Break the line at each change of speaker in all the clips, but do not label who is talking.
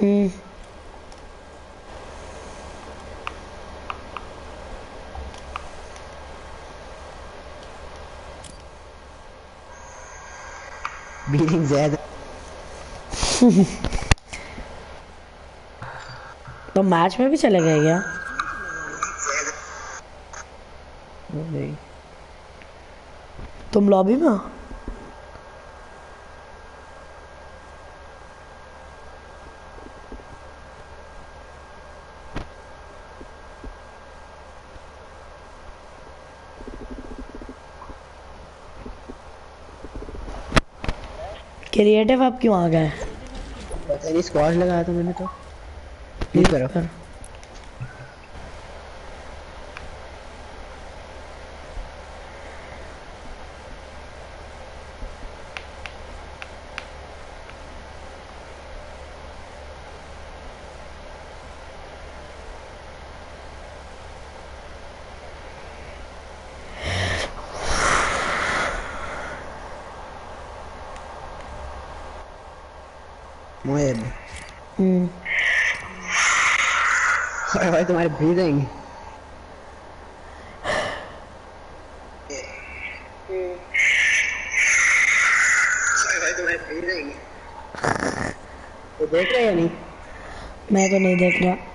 हम्म।
Beating ज़्यादा।
तो match में भी चले गए क्या? तुम लॉबी में क्रिएटिव आप क्यों आ गए?
नहीं स्क्वाड लगाया था मैंने तो। लीव करो।
कर
मोएब
हम्म
अरे भाई तुम्हारी ब्रीदिंग तो देख रहे हैं या नहीं
मैं तो नहीं देख रहा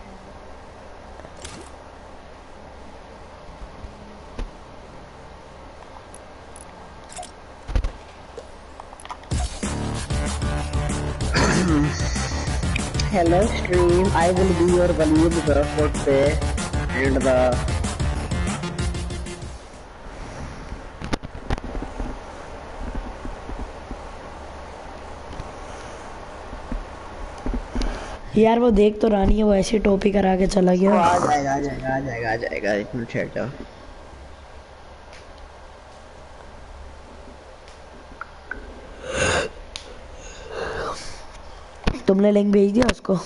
I will be your Waleed the footpay and the
यार वो देख तो रानी है वो ऐसी टोपी करा के चला गया।
आ जाएगा आ जाएगा आ जाएगा आ जाएगा एक मिनट ठहर जाओ
तुमने लिंक भेज दिया उसको?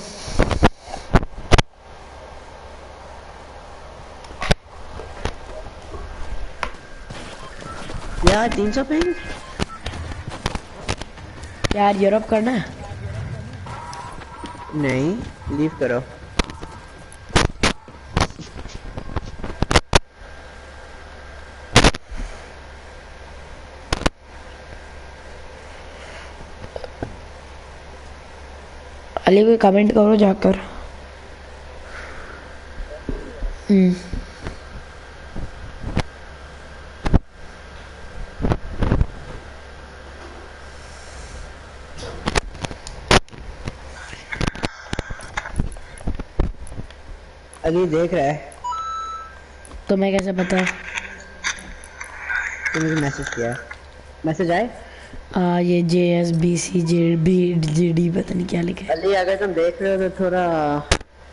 यार तीन सौ पिंग
यार यूरोप करना है।
नहीं लीव करो।
अली को कमेंट करो जाकर हम्म
अली देख रहा है।
तुम्हें कैसे पता?
तो मुझे मैसेज किया मैसेज आए?
आ, ये J S B C J B G D पता नहीं क्या लिखे
अली अगर तुम देख रहे हो तो थोड़ा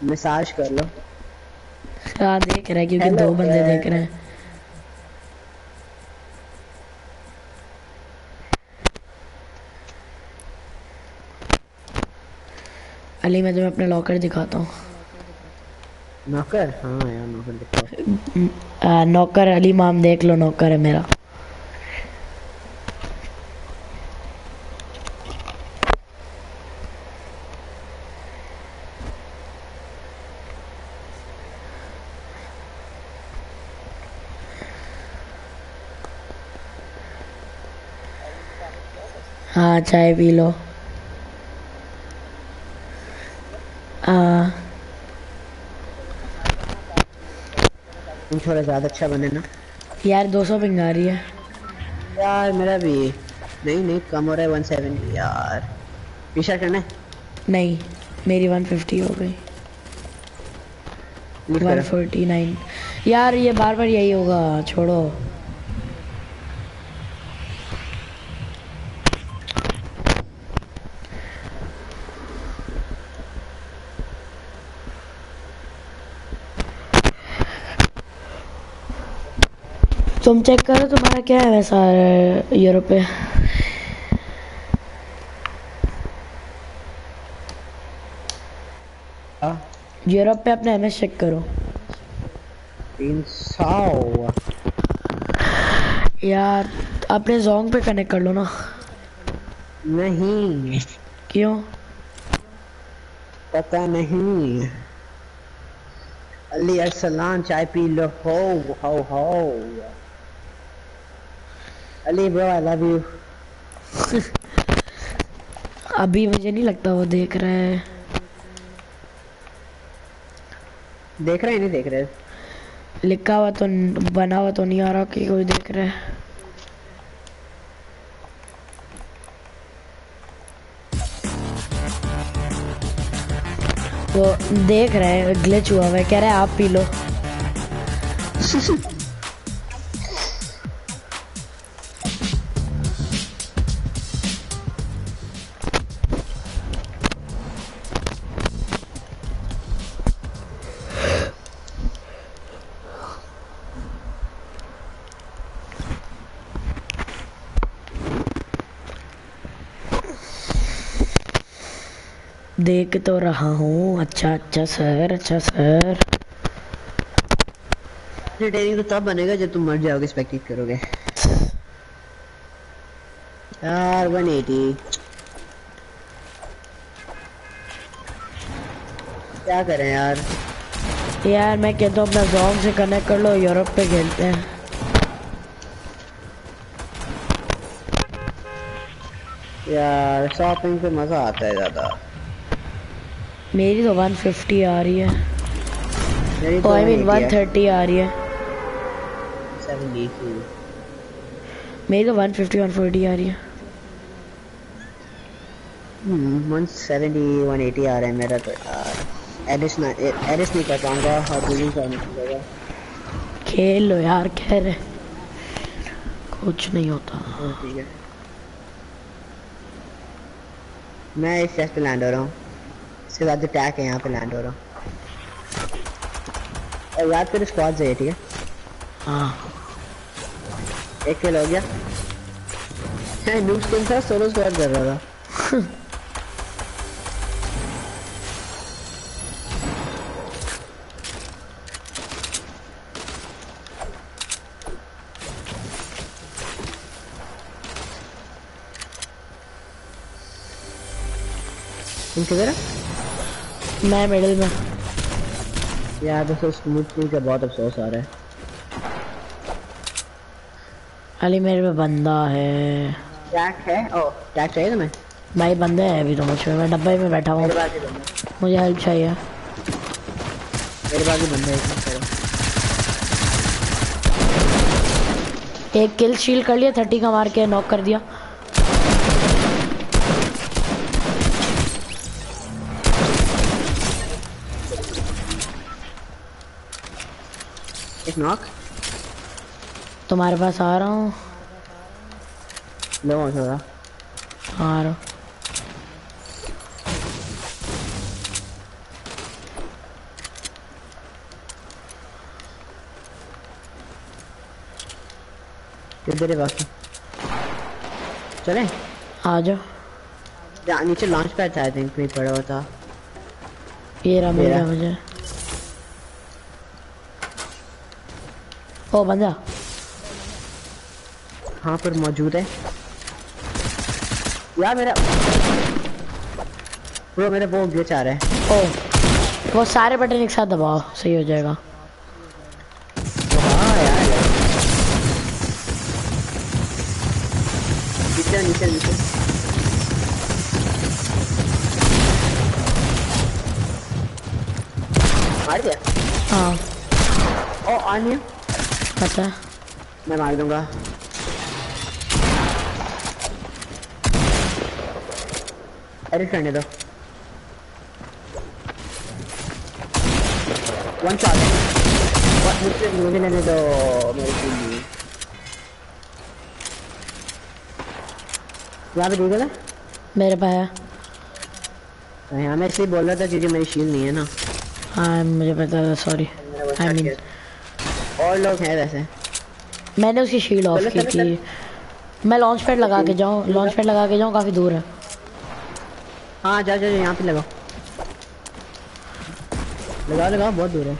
मसाज कर लो।
हाँ देख रहा है क्योंकि दो बंदे देख रहे हैं। अली मैं तुम्हें अपना लॉकर दिखाता हूँ।
नौकर? हाँ यार नौकर दिखाओ
आ, नौकर अली माम देख लो नौकर है मेरा। हाँ चाय पी लो हाँ
तुम थोड़ा ज़्यादा अच्छा बने ना।
यार 200 पिंग आ रही है।
यार मेरा भी नहीं नहीं कम हो रहा है वन सेवेंटी यार। पीछा करना है?
नहीं मेरी 150 हो गई।
लीव करो।
149 यार ये बार बार यही होगा छोड़ो। तुम चेक करो तुम्हारा क्या है वैसा यूरोप पे।
हाँ,
यूरोप पे अपने एमएस चेक करो।
तीन सौ
यार अपने जोंग पे कनेक्ट कर लो ना।
नहीं।
क्यों?
पता नहीं। अली अरसलान चाय पी लो। हो हो हो। Ali bro I love you
अभी मुझे नहीं लगता वो देख रहा है।
देख रहे हैं नहीं देख रहे
लिखा हुआ तो बना हुआ तो नहीं आ रहा कि कोई देख रहा है। वो देख रहे हैं ग्लिच हुआ हुआ है कह रहे है आप पी लो। देख तो रहा हूँ। अच्छा अच्छा सर अच्छा सर।
ट्रेनिंग तो तब बनेगा जब तुम मर जाओगे स्पेक्टेट करोगे। यार 180 क्या करें यार?
यार मैं कहता हूँ अपना जॉन से कनेक्ट कर लो यूरोप पे खेलते हैं।
यार शॉपिंग पे मज़ा आता है ज़्यादा।
मेरी तो 150 आ रही है। ओ आई मीन
180 है।
130 आ रही है।
72
मेरी तो 150 140 आ रही है।
हम्म 170 180 आ रहा है मेरा तो एडिस ना एडिस नहीं कर पाऊँगा और करना पड़ेगा
खेल लो यार कह रहे। कुछ नहीं होता।
ठीक है। मैं इस चेस्ट पे लैंड हो रहा हूँ। इसके बाद जो टैग है यहाँ पे लैंड हो रहा हूँ। और याद करो स्क्वाड चाहिए ठीक है?
हाँ।
एक किल हो गया। है नूब स्किन था सोलो स्क्वाड कर रहा था। किधर है
मैं मिडिल में।
यार दोस्तों स्मूथ का बहुत अफसोस आ रहा है।
अली मेरे पे बंदा है।
टैग है? ओ टैग चाहिए तुम्हें?
भाई बंदे है अभी तो मुझ पे। मैं डब्बे में बैठा हूँ। मुझे हेल्प चाहिए।
मेरे पास ही बंदा है।
एक किल शील कर लिया थर्टी का मार के नॉक कर दिया।
नॉक
तुम्हारे पास आ रहा हूँ।
लो थोड़ा
आ रहा। हूँ।
किधर है बाकी। चले।
आ जाओ।
नीचे लॉन्च पैड था आई थिंक कहीं पड़ा हुआ था।
ये रहा
मेरा।
मुझे ओ बंदा
हाँ पर मौजूद है। यार मेरा ब्रो मेरा वो गिर आ रहा है।
ओ वो सारे बटन एक साथ दबाओ सही हो जाएगा
हाँ यार नीचे नीचे नीचे मार दिया
हाँ
ओ ऑन यू
अच्छा
मैं मार दूँगा। एडिट करने दो। वन शॉट मुझे मुझे लेने दो मेरी टीम यहाँ पे देखो ना
मेरे पास है।
हाँ मैं इसलिए बोल रहा था क्योंकि मेरी शील नहीं है ना।
हाँ मुझे पता था सॉरी आई मीन।
और लोग हैं वैसे।
मैंने उसकी शील्ड ऑफ़ की थी। मैं लॉन्च पैड लगा के जाऊँ लॉन्च पैड लगा के जाऊँ काफ़ी दूर है।
हाँ जाओ जाओ यहाँ पे लगाओ। लगाओ लगाओ बहुत दूर है।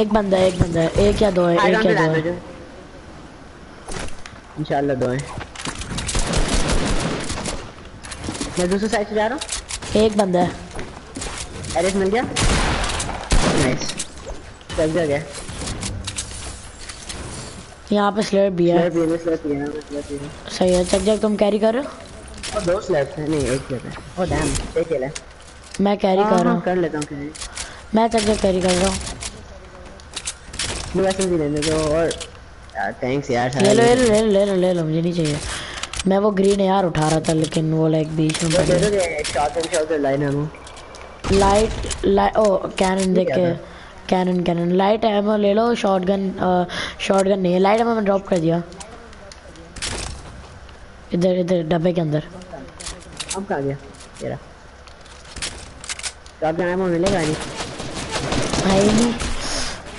एक बंदा है एक बंदा है। एक या दो है एक या दो है।
इंशाल्लाह दो हैं। मैं दूसरी साइड से जा रहा हूँ।
एक बंदा है।
एरिस मिल गया? नाइस चल जा गया।
यहाँ पे स्लेट भी है। सही है चक जग तुम कैरी कर रहे हो।
दो स्लैब थे नहीं एक स्लैब है। ओ डैम एक खेला है।
मैं कैरी
हाँ,
कर रहा
हाँ,
हूँ।
कर लेता हूँ कैरी
मैं चक जग कैरी कर रहा हूँ।
ऐसे भी लेने दो और थैंक्स यार
ले लो ले लो ले लो ले लो ले लो मुझे नहीं चाहिए। मैं वो ग्रीन यार उठा रहा था लेकिन वो लाइक बीच में लाइट लाइट ओ कैनन देख के कैनन कैनन लाइट एमो ले लो शॉटगन शॉटगन नहीं है। लाइट एमो मैं ड्रॉप कर दिया। इधर इधर डब्बे के अंदर।
अब कहाँ गया? तेरा शॉट गन एमो मिलेगा नहीं?
ही नहीं।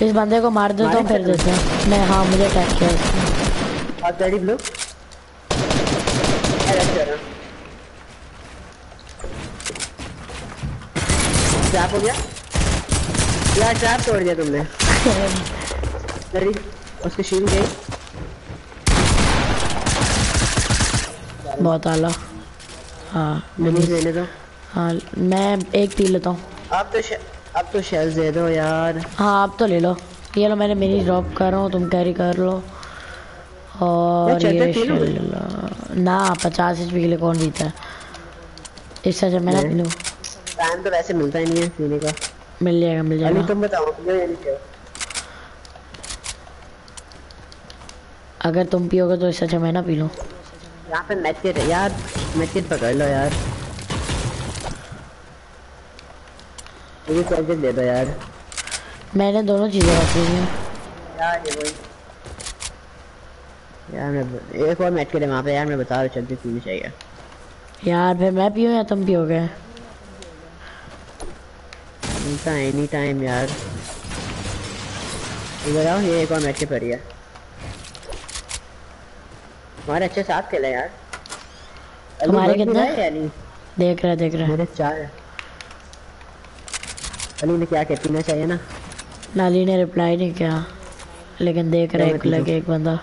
इस बंदे को मार देता हूँ फिर देते हैं। मैं हाँ मुझे अटैक किया उसने।
और रेडी ब्लू हो गया? यार ट्रैप तोड़ दिया तुमने अरे उसकी शील्ड गई
बहुत आला। हाँ
मिनी लेने दो।
हाँ मैं एक पी लेता हूँ।
अब तो अब तो शेल्स दे दो यार।
हाँ आप तो ले लो। ये लो मैंने मिनी ड्रॉप कर रहा हूँ तुम कैरी कर लो। और ये
लो।
ना पचास एच के लिए कौन जीता है? इससे अच्छा मैं ना पी लूँ।
टाइम तो वैसे मिलता ही नहीं है पीने का।
मिल जाएगा मिल
अली
जाएगा
तुम बताओ पियो या नहीं पियो
अगर तुम पियोगे तो इससे अच्छा मैं ना पी लूँ
यहाँ पे मैचेट है यार मैचेट पकड़ लो यार मुझे प्रोजेक्ट दे दो यार
मैंने दोनों चीज़ें रखी हुई हैं
यार ये वही यार मैं एक और मैच है वहाँ पे यार मैं बता रहा चलती पीनी चाहिए
यार फिर मैं पीऊँ या तुम पियोगे
मिलता है एनी टाइम यार। इधर आओ ये एक और मैच पड़ी है। हमारे अच्छे साथ खेले यार।
तुम्हारे कितने?
है या
देख रहे देख रहे
मेरे चार है। अली ने क्या किया पीना चाहिए ना।
लाली ने रिप्लाई नहीं किया लेकिन देख रहा एक लगे एक बंदा।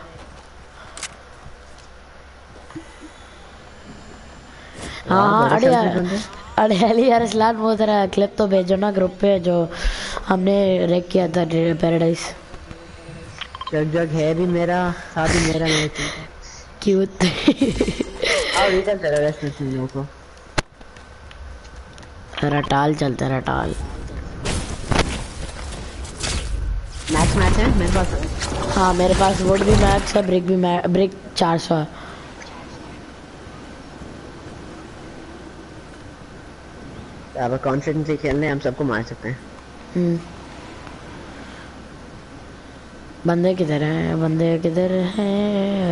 हाँ हाँ अरे यार। अली यार इस्लाम वो तेरा क्लिप तो भेजो ना ग्रुप पे जो हमने रेक किया था पैराडाइज
जग जग है भी मेरा साथ ही मेरा नहीं
क्यूट
आओ रिटर्न चलो रेस्ट में तुम लोगों को।
रटाल चलता है रटाल।
मैच मैच है? मेरे पास
हाँ। मेरे पास वुड भी मैक्स है ब्रिक भी मैक ब्रिक चार सौ है।
अब कॉन्फिडेंस से खेलने हम सबको मार सकते हैं।
हम्म। बंदे किधर हैं? बंदे किधर हैं?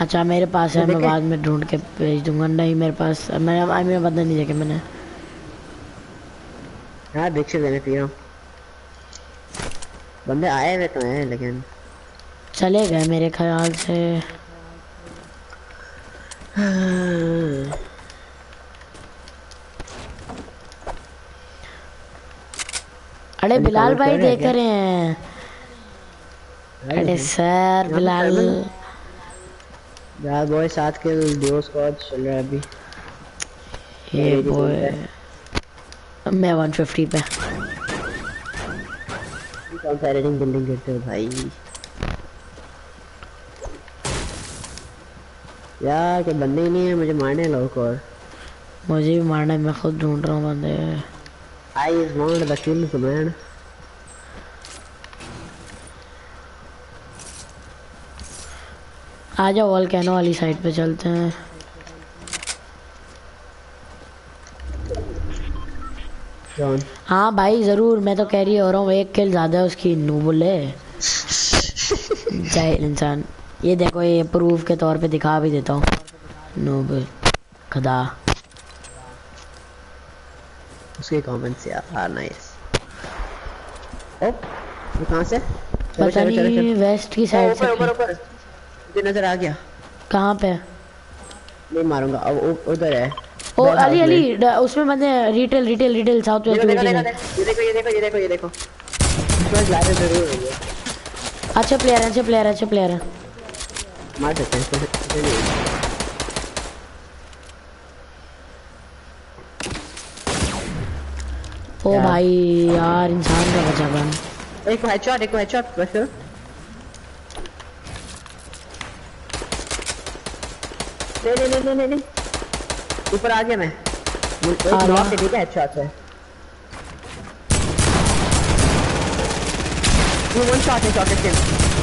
अच्छा मेरे पास है मैं बाद में ढूंढ के भेज दूँगा। नहीं मेरे पास मैं आई मेरा बंदा नहीं देखे मैंने।
हाँ दीक्षित देने पी रहा हूँ बंदे आए हुए तो हैं लेकिन
चले गए मेरे ख्याल से। अरे बिलाल भाई देख रहे हैं। अरे सर बिलाल।
यार बॉय साथ के डिओ स्क्वाड चल रहा है अभी।
ये बॉय मैं 150 पे।
कौन सा रेटिंग बिल्डिंग करते हो भाई? यार कोई बंदे ही नहीं है मुझे मारने लोग और।
मुझे भी मारना है मैं खुद ढूंढ रहा हूँ बंदे।
I is want the kill man.
आ जाओ वॉलकैनो वाली साइड पे चलते हैं। हाँ भाई ज़रूर मैं तो कह रही हो रहा हूँ एक किल ज़्यादा है उसकी नूबुल बोले जय इंसान। ये देखो ये प्रूफ के तौर पे दिखा भी देता हूँ। नूब खुदा।
उसके कमेंट्स यार नाइस ओ ये कहाँ से?
पता
चलो चलो चलो।
नहीं वेस्ट की साइड
ऊपर
से।
ऊपर मुझे नज़र आ गया।
कहाँ पे?
नहीं मारूँगा। अब उधर है।
ओ अली। अली उसमें बंदे retail retail retail south west
देखो ये देखो ये देखो ये देखो ये देखो। इसमें ज़्यादा ज़रूर ये
अच्छे प्लेयर हैं अच्छे प्लेयर हैं अच्छे प्लेयर हैं।
हैं इसको- इसको नहीं।
ओ। भाई यार इंसान का बचा बन
एक हेडशॉट एक हेडशॉट बस नहीं नहीं नहीं नहीं नहीं ऊपर आ गया मैं एक नॉक। है ठीक है हेडशॉट है ये वन शॉट है शॉट है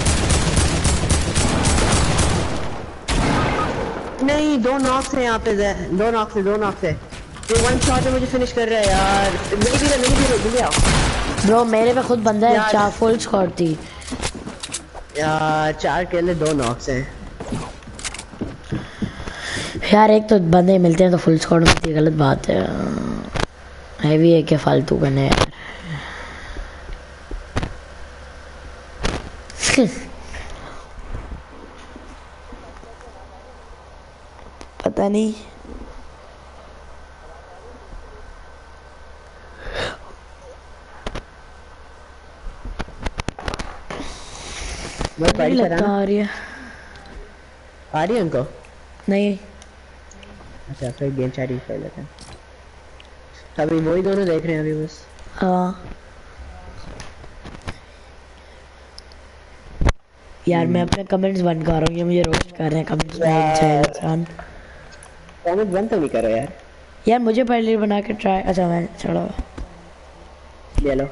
नहीं दो नॉक्स हैं यहाँ पे दो नॉक्स है दो नॉक्स है। ये वन शॉट है मुझे फिनिश कर रहा है यार। मेरी भी मेरी भी जल्दी आओ।
ब्रो मेरे पे खुद बंदा है चार फुल स्क्वाड थी।
यार चार के लिए दो नॉक्स हैं।
यार एक तो बंदे मिलते हैं तो फुल स्क्वाड मिलती है गलत बात है। हैवी है क्या फालतू करने यार नहीं
पढ़
लगता आ रही है
आ रही है उनको
नहीं
अच्छा फिर गेम चैट यूज़ कर लेते हैं अभी वही दोनों देख रहे हैं अभी बस
हाँ यार मैं अपने कमेंट्स बंद कर रहा हूँ ये मुझे रोस्ट कर रहे हैं कमेंट्स में इंसान
कमेंट बंद तो नहीं करो यार।
यार मुझे पहले बना के ट्राई अच्छा मैं चलो।
ले लो।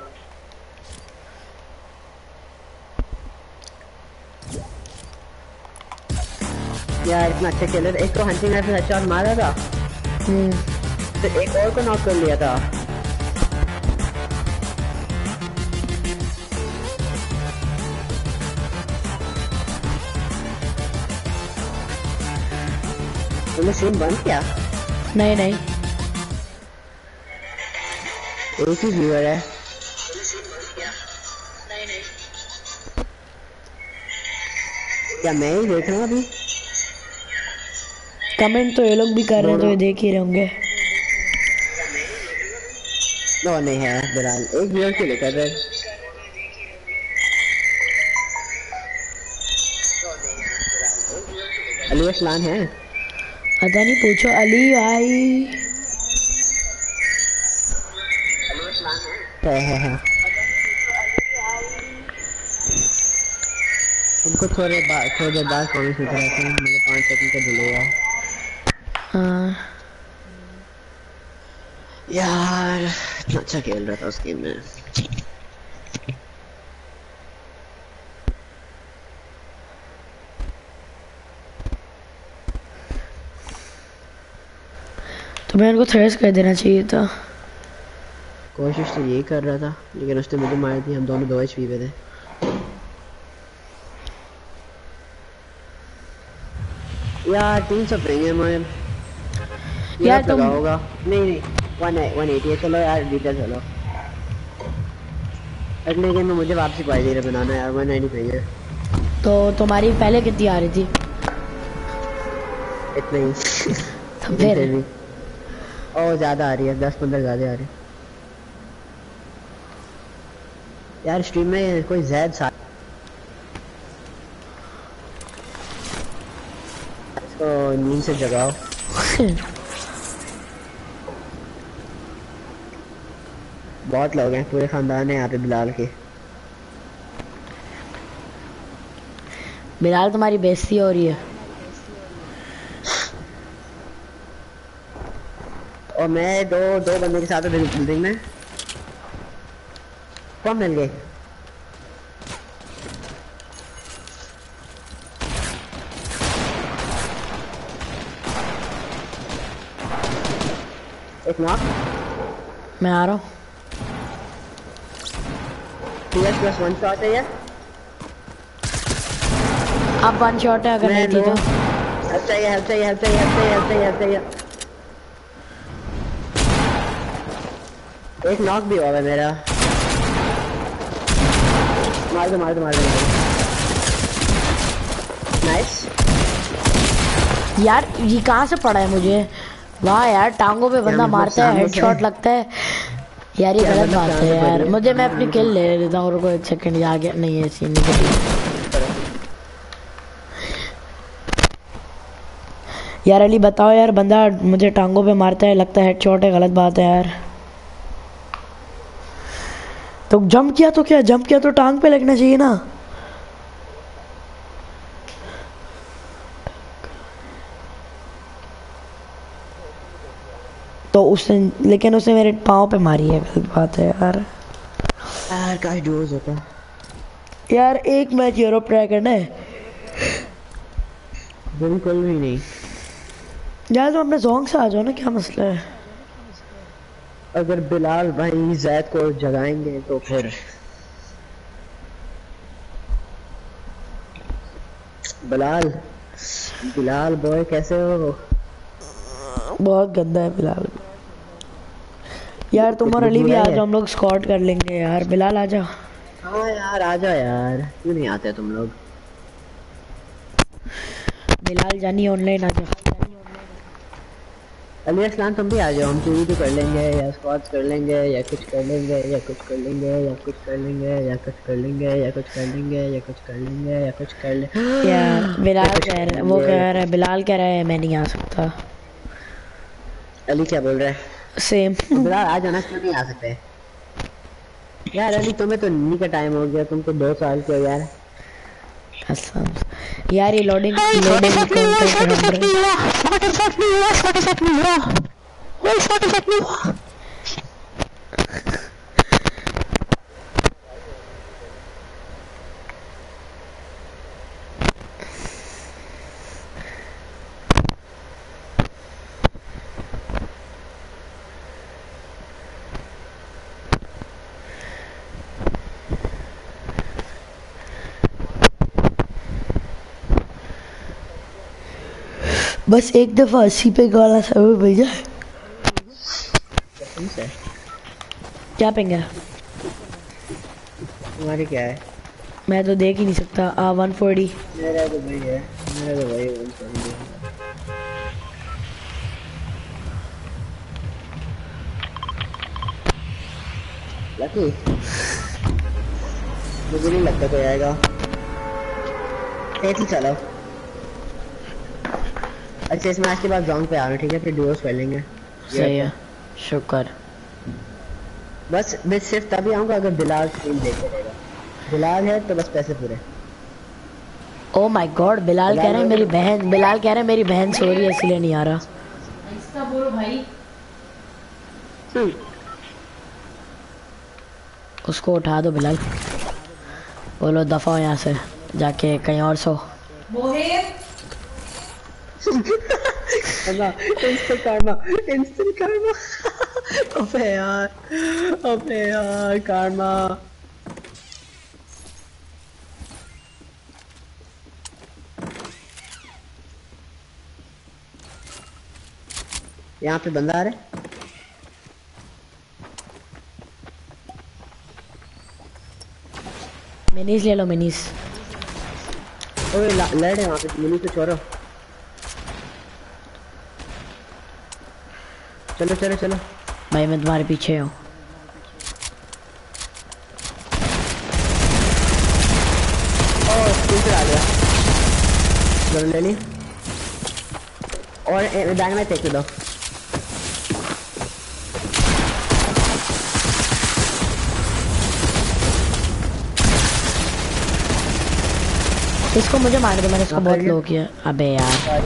यार इतना अच्छा खेल एक को हंटिंग राइफल अच्छा मारा था।
हम्म।
फिर एक और को नॉक कर लिया था। तुमने सीन बंद किया?
नहीं नहीं।
एक ही व्यूअर है। क्या मैं ही देख रहा हूँ अभी?
कमेंट तो ये लोग भी कर रहे हैं तो ये देख ही रहे होंगे।
नो नहीं है बिलाल एक व्यूअर के लिए कर रहे हैं। अली असलान है।
पता नहीं पूछो अली भाई।
है है है तुमको थोड़े बाद थोड़ी बाद कॉमेंट सुनते रहते हैं मुझे पाँच सेकंड का डिले है।
हाँ।
यार अच्छा खेल रहा था उस गेम में।
मैं उनको थ्रेस कर देना चाहिए था।
कोशिश तो यही कर रहा था लेकिन उसने मुझे मार दी हम दोनों दो एच पे थे। यार तीन सौ पेंगे हमारे
यार तुम-
होगा। नहीं नहीं वन वन एटी चलो यार डिटेल चलो अगले गेम में मुझे वापसी पाई दे रहे बनाना यार वन नाइनटी पेंगे
तो तुम्हारी पहले कितनी आ रही थी?
इतना। ही
तो
ओ ज़्यादा आ रही है, दस पंद्रह ज़्यादा आ रही है। यार स्ट्रीम में कोई जैद सा इसको नींद से जगाओ। बहुत लोग हैं, पूरे खानदान है यहाँ पे बिलाल के।
बिलाल, तुम्हारी बेइज्जती हो रही है।
और मैं दो दो बंदे के साथ हूँ बिल्डिंग में। कौन मिल गए? एक नॉक
मैं आ रहा हूँ।
पीएस प्लस वन शॉट है ये।
अब वन शॉट है अगर नहीं थी तो।
हेल्प चाहिए हेल्प चाहिए हेल्प चाहिए हेल्प चाहिए हेल्प चाहिए हेल्प चाहिए। एक नॉक भी हुआ है मेरा। मार दे मार दे मार दे। नाइस
यार ये कहाँ से पड़ा है मुझे? वाह यार टांगों पे बंदा मारता है हेडशॉट लगता है। यार ये गलत बात है यार। मुझे मैं अपनी किल ले लेता हूँ रुको एक सेकंड ये आ गया नहीं है सीन यार अली बताओ यार बंदा मुझे टांगों पे मारता है लगता है हेडशॉट है गलत बात है यार। तो जंप किया तो क्या? जंप किया तो टांग पे लगना चाहिए ना। तो उसने लेकिन उसने मेरे पाँव पे मारी है गलत बात है यार।
यार काश डोज होता
यार एक मैच यूरोप ट्राई करना है।
बिल्कुल भी नहीं।
यार तुम तो अपने जोंग से आ जाओ ना क्या मसला है?
अगर बिलाल भाई जैद को जगाएँगे तो फिर बिलाल बिलाल बॉय कैसे हो?
बहुत गंदा है बिलाल। यार तुम और अली भी आ जाओ हम लोग स्कॉट कर लेंगे यार। बिलाल आ जा
हाँ यार आ जाओ यार। क्यों नहीं आते तुम लोग?
बिलाल जानी ऑनलाइन आ जा
अली असलान तुम भी आ जाओ हम चोरी तो कर लेंगे या स्क्वाड्स कर लेंगे या कुछ कर लेंगे या कुछ कर लेंगे या कुछ कर लेंगे या कुछ कर लेंगे या कुछ कर लेंगे या कुछ कर लेंगे या कुछ कर लेंगे
यार बिलाल कह रहा है वो कह रहा है बिलाल कह रहा है मैं नहीं आ सकता।
अली क्या बोल रहा है?
सेम
बिलाल आ जाना क्यों नहीं आ सकते? यार अली तुम्हें तो नहीं का टाइम हो गया तुम तो दो साल के हो यार।
कसम यार ये लोडिंग लोडिंग काउंटर बस एक दफ़ा अस्सी पे वाला सर्वर भेजा है क्या पेंगे?
तुम्हारी क्या है?
मैं तो देख ही नहीं सकता। आ वन फोर्टी
मेरा तो भाई है। मेरा तो भाई वन सेवेंटी है लकी मुझे नहीं लगता कोई आएगा। ऐसे ही चलो। अच्छा इस मैच के बाद ग्राउंड पे आ रहे हैं ठीक है? फिर डिवोर्स कर लेंगे।
सही है। शुक्र।
बस मैं सिर्फ़ तभी आऊँगा अगर बिलाल स्ट्रीम देख रहेगा बिलाल है तो बस पैसे पूरे।
ओ माय गॉड बिलाल कह रहे हैं मेरी बहन बिलाल कह रहे हैं मेरी बहन सो रही है इसलिए नहीं आ रहा।
इसका बोलो भाई।
उसको उठा दो बिलाल। बोलो दफ़ा हो यहाँ से जाके कहीं और सो।
Mohit.
Instant karma. Instant karma. अबे यार अबे यार karma. यहाँ पे बंदा आ रहा है?
मिनीस ले लो मिनीस
ओए लड़ हैं वहाँ पे मिनी तो छोड़ो। चलो चलो चलो।
भाई मैं तुम्हारे पीछे हूँ।
दोनों ले ली। और डायनामाइट फेंक दो।
इसको मुझे मार दो मैंने इसको
हाँ,
बहुत लो किया। अबे यार।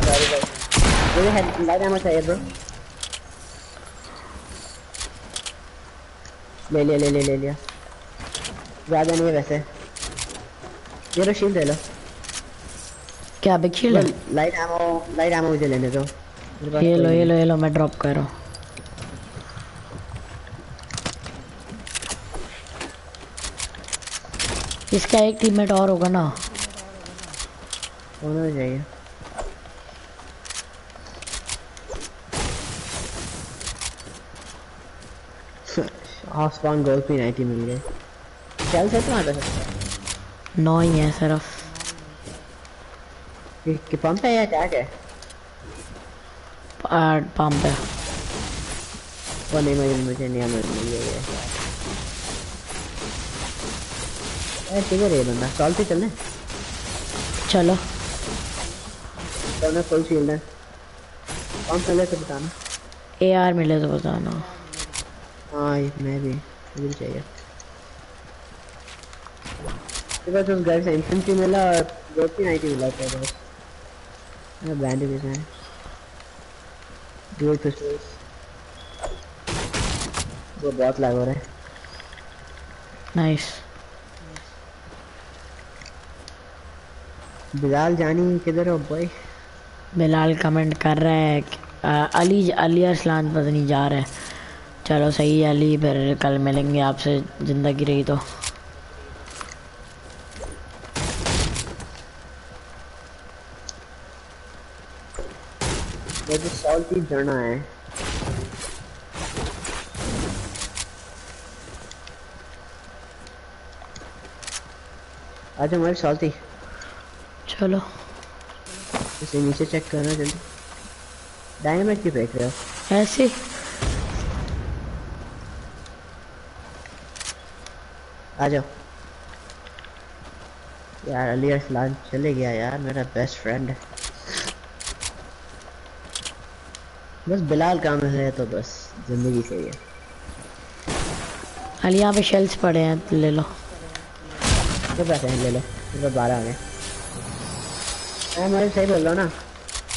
मुझे हेड लाइट एमो चाहिए ब्रो ले लिया ले लिया ले लिया। ज़्यादा नहीं है वैसे। ये लो। शील्ड ले लो
क्या big shield
light ammo light ammo मुझे लेने दो।
ये लो ये लो ये लो मैं ड्रॉप कर रहा हूँ। इसका एक टीममेट और होगा ना?
होना चाहिए। स्पॉन गोल पे 90 मिल गए चल से तुम्हारे पास
नौ ही है सिर्फ़
कि, कि पंप है या अटैक है
पंप है
वो नहीं मुझे मुझे नहीं मिल मिल गया ये किधर है ये बंदा सॉल्व पे चलने
चलो
दोनों फुल शील्ड है कौन सा ले तो बताना
ए आर मिले तो बताना
हाँ मैं भी मुझे भी चाहिए पास उस घर से इन्फेंट्री मिला और दो तीन आईटी मिला था बस मेरा बैंडेज है डुअल पिस्टल्स वो बहुत लैग हो रहा है
नाइस
बिलाल जानी किधर हो भाई
बिलाल कमेंट कर रहा है अली अली अरसलान पता नहीं जा रहा है चलो सही है अली फिर कल मिलेंगे आपसे ज़िंदगी रही तो।
मुझे सॉल्टी जाना है। अच्छा हमारी सॉल्टी
चलो।
इसे नीचे चेक करना जल्दी। डायनामाइट क्यों फेंक रहे हो?
ऐसे।
आ जाओ। यार अली अरसलान चले गया यार मेरा बेस्ट फ्रेंड है। बस बिलाल काम है तो बस ज़िंदगी सही है।
अली यहाँ पे शेल्स पड़े हैं ले लो।
तो पैसे ले लो। पास बारह आ गए हाँ मैं सही बोल रहा हूँ ना।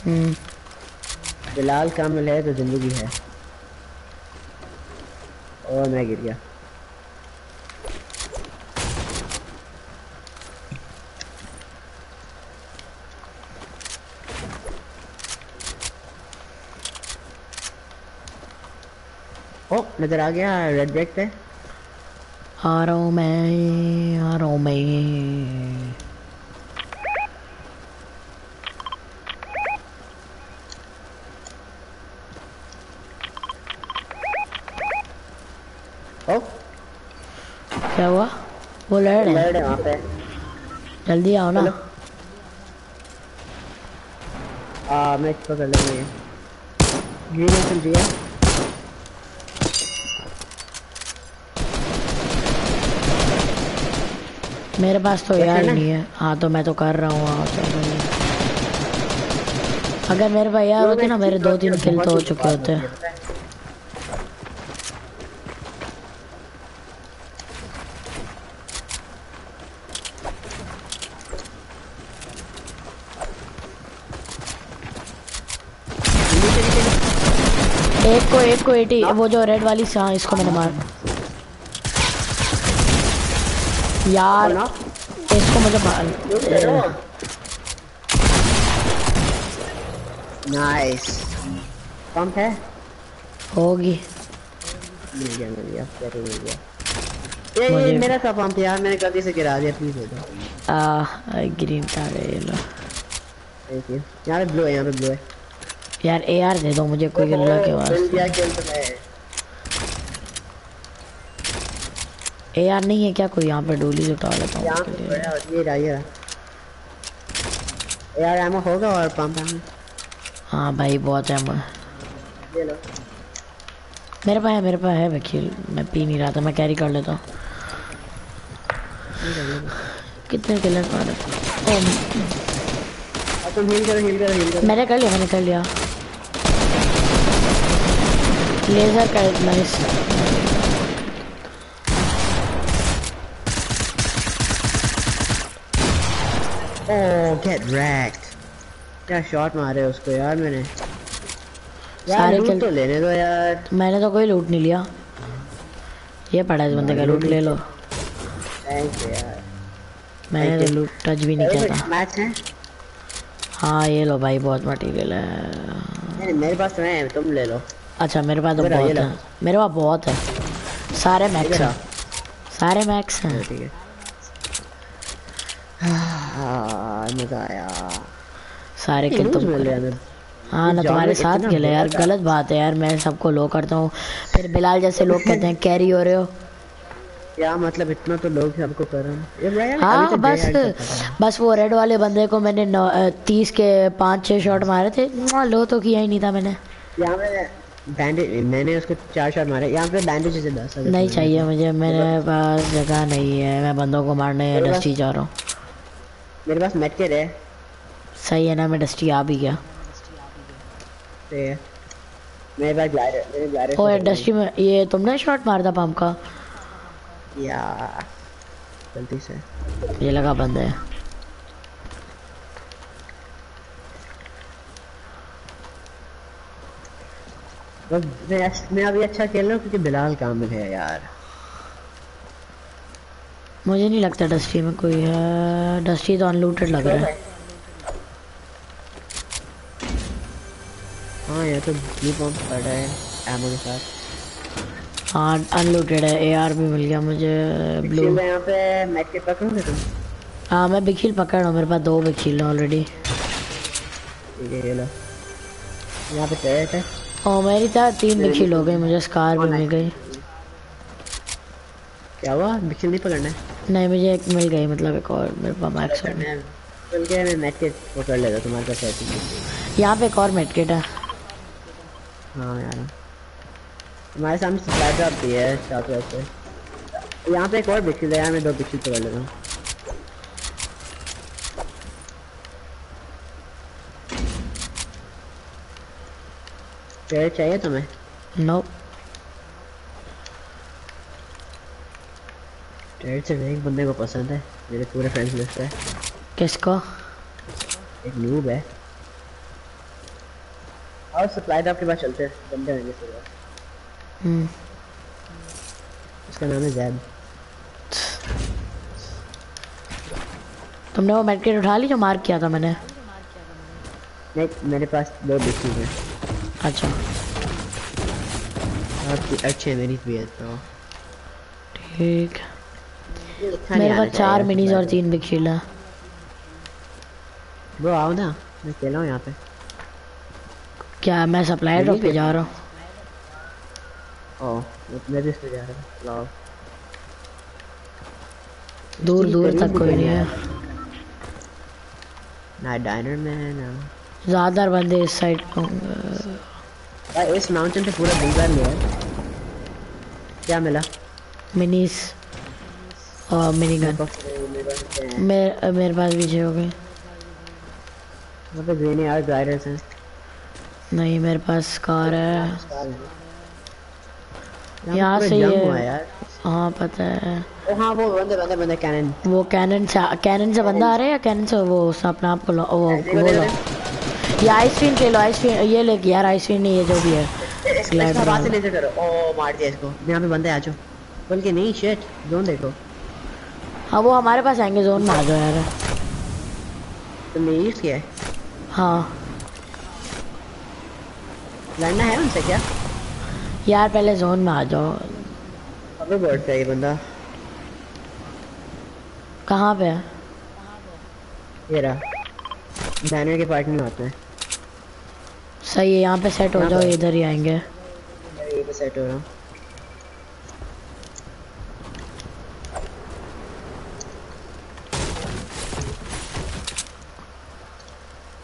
हम्म।
बिलाल कामिल है तो ज़िंदगी है। और मैं गिर गया। ओ नज़र आ गया रेड ब्रेक पे
आ रहा हूँ मैं आ रहा हूँ मैं।
ओ।
क्या हुआ? वो लड़ रहे हैं।
वहाँ पे।
जल्दी आओ ना।
आ मैं पकड़ लेंगे। ग्रीन एसएमजी
मेरे पास तो यार नहीं है। हाँ तो मैं तो कर रहा हूँ अगर मेरे पास यार होते ना मेरे दो तीन किल तो हो चुके होते एक को एक को एटी वो जो रेड वाली हाँ इसको मैंने मार यार इसको मुझे मार
नाइस पंप है?
होगी।
मिल गया मिल गया बेटर मिल गया ये ये मेरा था पंप यार मैंने गलती से गिरा दिया प्लीज़ दे दो
आ ग्रीन था ये लो।
थैंक यू पे ब्लू है यहाँ पे ब्लू है।
यार ए आर दे दो मुझे कोई अल्लाह के
मिल
वास्ते
गया खेल तो है?
ए आर नहीं है क्या कोई यहाँ पे डोली उठा लेता हूँ
पे। ये रहा रहा। यार एमो होगा और पंप एमो
हाँ भाई बहुत है।
ये लो।
मेरे पास है मेरे पास है वकील मैं पी नहीं रहा था मैं कैरी कर लेता हूँ। कितने किलर ओ,
अब तुम हील करो हील करो हील करो।
मैंने कर लिया मैंने कर लिया। लेजर का नाइस
ओह गेट रैक्ड क्या शॉट मारे उसको यार मैंने? यार
सारे
लूट तो लेने दो यार।
मैंने तो कोई लूट नहीं लिया। ये पड़ा है इस बंदे का लूट ले लो।
थैंक यू यार।
मैंने तो लूट टच भी नहीं किया था।
मैच है?
हाँ ये लो भाई बहुत मटेरियल है।
नहीं मेरे पास तो है तुम ले लो।
अच्छा मेरे पास तो बहुत है। मेरे पास बहुत है। सारे मैक्स हैं। सारे मैक्स हैं।
ठीक है। हाँ मज़ा आया
सारे किल तुम
मिल रहा है
हाँ ना तुम्हारे साथ खेले यार गलत बात है यार मैं सबको लो करता हूँ। फिर बिलाल जैसे लोग कहते हैं कैरी हो रहे हो?
क्या मतलब इतना तो लोग सबको कर रहे हैं
हाँ
तो
बस। बस वो रेड वाले बंदे को मैंने तीस के पाँच छः शॉट मारे थे। लो तो किया ही नहीं था मैंने।
यहाँ पे बैंडेज मैंने उसको चार शॉट मारे। यहाँ पे बैंडेज से दस
नहीं चाहिए मुझे मेरे पास जगह नहीं है मैं बंदों को मारने डस्टी जा रहा हूँ।
मेरे पास मेटकेट है।
सही है ना मैं डस्टी आ भी गया।
मेरे पास ग्लाइडर मेरे ग्लाइडर
ओ इंडस्ट्री में ये तुमने शॉट मारा था पंप का?
या गलती से।
ये लगा बंद है।
मैं मैं अभी अच्छा खेल रहा हूँ क्योंकि बिलाल कामिल है यार।
मुझे नहीं लगता डस्टी में कोई है। डस्टी तो अनलूटेड लग रहा है।
हाँ यार तो ब्लू पंप पड़ा है एमो के साथ।
हाँ अनलूटेड है। एआर भी मिल गया मुझे ब्लू
यहाँ पे मैच के पकड़ोगे तुम?
हाँ मैं बिखिल पकड़ रहा हूँ मेरे पास दो बिखिल हैं ऑलरेडी
ये लो। यहाँ पे टैट है।
और मेरी तरह तीन बिखिल हो गई मुझे स्कार भी मिल गई।
क्या हुआ? बिखिल नहीं पकड़ना है?
नहीं मुझे एक मिल गई मतलब एक और मेरे पास मैक्स हो
मैं चल के मैं मैच के पकड़ लेता तुम्हारे पास ऐसी
यहाँ पे एक और मेडकिट है।
हाँ यार। हमारे सामने सप्लाई ड्रॉप भी है वेस्ट से यहाँ पे एक और बिक्सिल है यार मैं दो बिक्सिल पकड़ लेता हूँ। चाहिए तुम्हें?
नो
से एक बंदे को पसंद है मेरे पूरे फ्रेंड्स लिस्ट है
किसको?
एक न्यूब है। और सप्लाई ड्रॉप के पास चलते हैं बंदे होंगे सुबह
हम्म।
उसका नाम है जैद
तुमने वो मेडकिट उठा ली जो मार्क किया था मैंने?
नहीं मेरे पास दो बिक्सिल हैं।
अच्छा।
और अच्छे मेरी भी है तो।
ठीक। मेरे पास चार मिनीज और तीन बिखिल है
वो आओ ना। मैं अकेला हूँ यहाँ पे।
क्या मैं सप्लाई ड्रॉप पे जा रहा हूँ?
ओ मैं भी इस पे जा रहा हूँ। लाओ।
दूर दूर तक कोई नहीं है।
ना डाइनर में है ना।
ज़्यादा बंदे इस साइड को होंगे।
भाई इस माउंटेन पे पूरा बुलडर लिया है। क्या मिला?
मिनीस और मिनी गन मेरे मेरे पास भी छः हो गए।
पे ग्रेनी यार ग्लाइडर्स हैं
नहीं मेरे पास कार है। यहाँ से ये-
है
हाँ पता है।
ओ हाँ वो बंदे बंदे बंदे कैनन
वो कैनन से कैनन से बंदा आ रहा है या कैनन से वो अपने आप को लो, वो वो लो ये आइस क्रीम ले लो आइस क्रीम ये ले यार आइस क्रीम नहीं ये जो भी है।
इसका बात से
वाला।
करो। ओ मार दिया इसको। यहाँ पे बंदे आ जाओ। बल्कि नहीं शेट जोन देखो।
हाँ वो हमारे पास आएँगे जोन में आ जाओ यार।
तुमने यूज़ किया है?
हाँ।
लड़ना है उनसे क्या?
यार पहले जोन में आ जाओ।
अबे बोर्ड पे है ये बंदा।
कहाँ पे है?
ये रहा। बैनर के पार्ट नहीं होते हैं।
सही है यहाँ पे सेट हो जाओ इधर ही आएँगे।
मैं यहीं पे सेट हो रहा हूँ।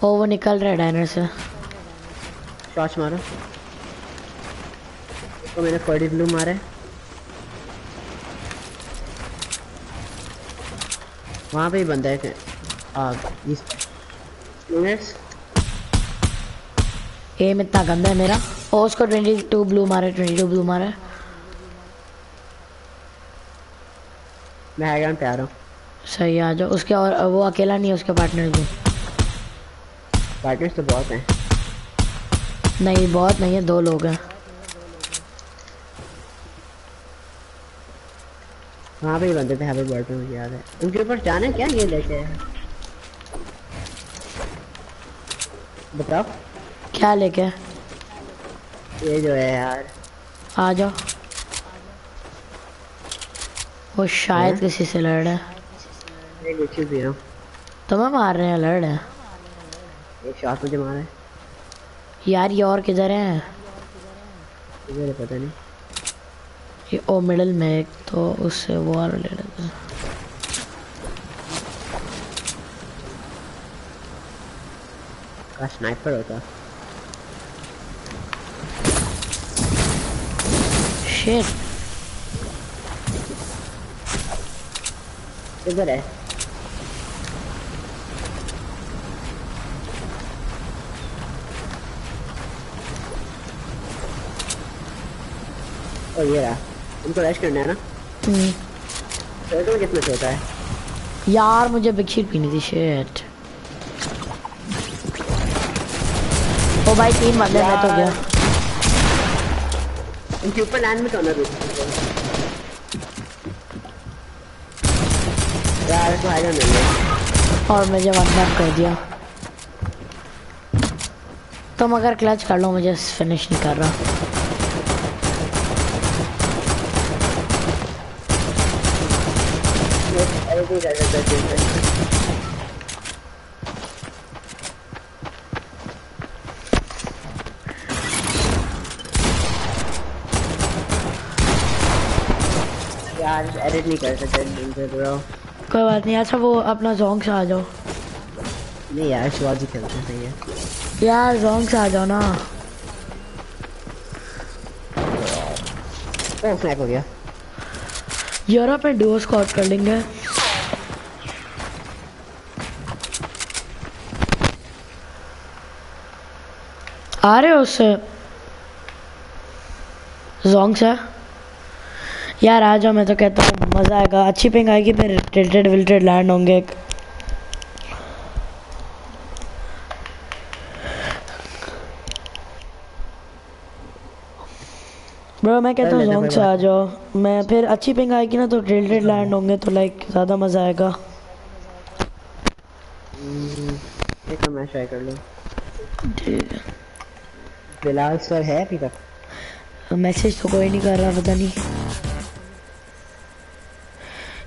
ओ वो निकल रहा है डाइनर से।
टॉर्च मारो। इसको मैंने फर्डी ब्लू मारा है। वहाँ पे ही बंदा है आग इस मिनट्स
एम इतना गंदा है मेरा। ओ उसको 22 ब्लू मारे 22 ब्लू मारे।
मैं ग्राउंड पे आ रहा हूँ।
सही आ जाओ। उसके और वो अकेला नहीं है उसके पार्टनर भी।
पार्टनर्स तो बहुत हैं।
नहीं बहुत नहीं है दो लोग हैं।
वहाँ पे बंदे थे हैप्पी बर्थडे मुझे याद है। उनके ऊपर जाना क्या ये लेके बताओ।
क्या लेके
ये जो है यार।
आ जाओ। वो शायद किसी से लड़ रहा है।
मैं हूँ।
तुम्हें मार रहे हैं लड़ रहे हैं।
एक शॉट मुझे मारा है।
यार ये और किधर है?
मुझे पता नहीं।
ये ओ मिडल में एक तो उससे वो वाला ले लेते हैं।
का स्नाइपर होता।
शिट
किधर है? ये रहा। उनको रश करना है ना?
हम्म,
सर्कल कितना छोटा है?
यार मुझे शीट पीनी थी शेट ओ भाई तीन बंदे मैं तो गया।
उनके ऊपर लैंड में करना भी यार इसको हाइडर मिल गया
और मुझे वन कर दिया। तुम अगर क्लच कर लो मुझे फिनिश नहीं कर रहा
अरे नहीं कर सकता चीज़ में यार एडिट नहीं कर सकते इनसे ब्रो
कोई बात नहीं अच्छा वो अपना जोंग से आ जाओ।
नहीं यार शिवाजी खेलते हैं सही है।
यार जोंग से आ जाओ ना।
ओ स्नैक हो गया।
यूरोप में डुओ स्क्वाड कर लेंगे। आ रहे हो उससे? जोंग से यार आ जाओ मैं तो कहता हूँ मज़ा आएगा। अच्छी पिंग आएगी फिर टिल्टेड विल्टेड लैंड होंगे। ब्रो मैं कहता हूँ जोंग से आ जाओ। मैं फिर अच्छी पिंग आएगी ना तो टिल्टेड लैंड होंगे तो लाइक ज़्यादा मज़ा आएगा।
एक मैं ट्राई कर लूँ।
है।
बिलाल सर है अभी तक?
मैसेज तो कोई नहीं कर रहा पता नहीं।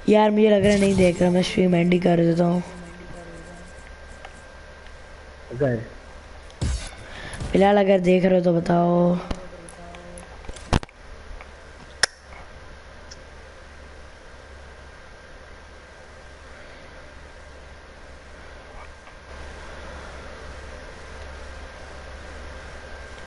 यार मुझे लग रहा है नहीं देख रहा मैं स्ट्रीम एंड ही कर देता हूँ।
अगर
फ़िलहाल अगर देख रहे हो तो बताओ।